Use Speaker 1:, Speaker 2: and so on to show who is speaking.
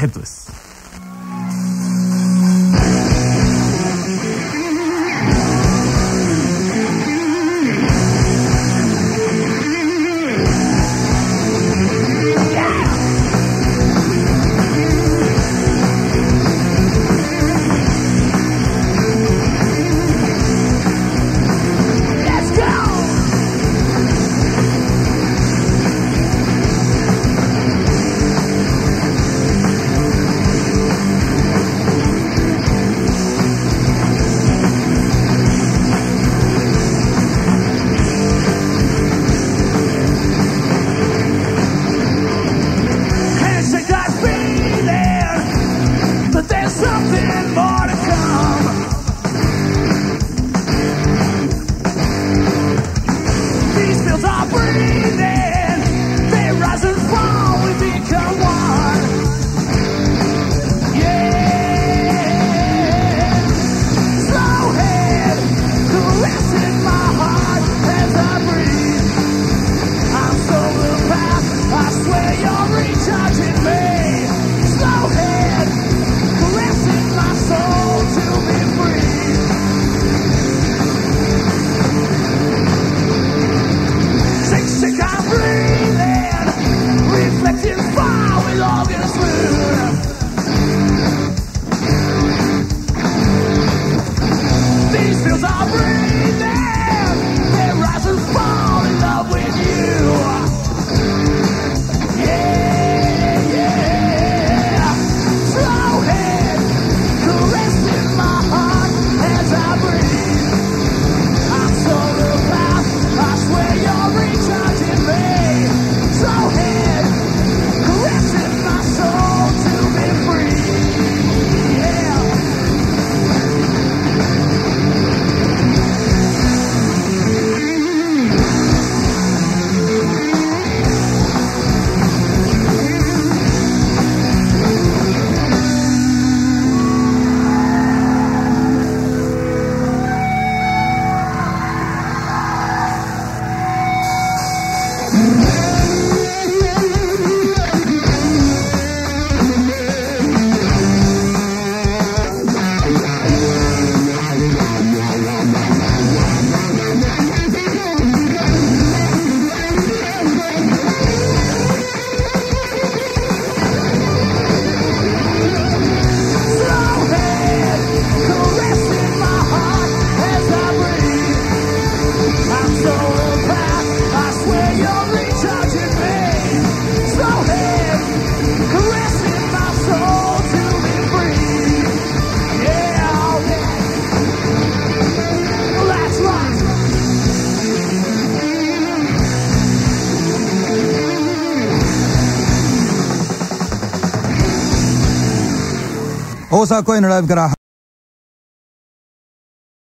Speaker 1: headless.
Speaker 2: these fields are breathing.
Speaker 3: Osa Coin arrived Garaha.